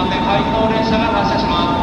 間で回送列車が発車します。